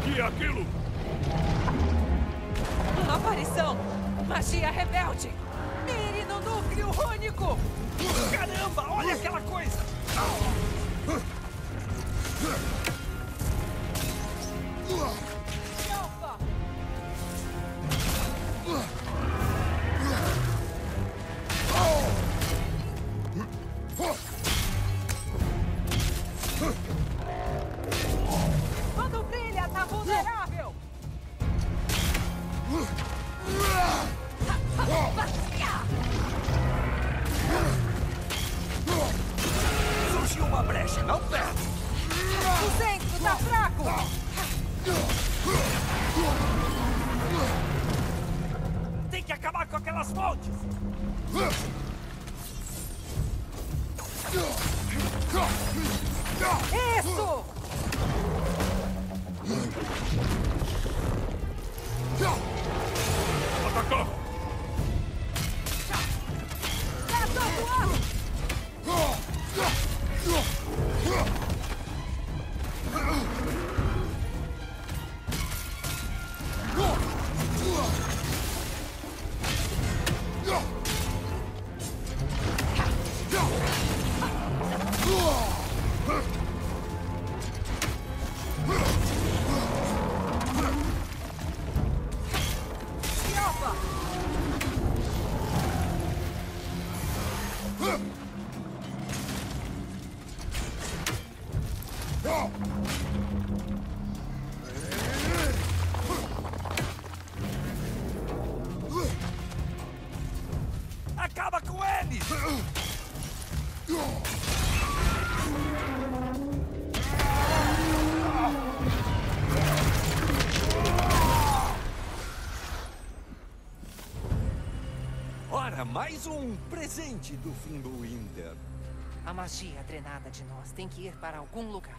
que é aquilo? Uma aparição! Magia rebelde! Mire no núcleo único! Caramba, olha aquela coisa! Vulnerável! Surgiu uma brecha, não perde! O centro tá fraco! Tem que acabar com aquelas fontes! Isso! Acaba com eles! Ora, mais um presente do fim do Winter. A magia drenada de nós tem que ir para algum lugar.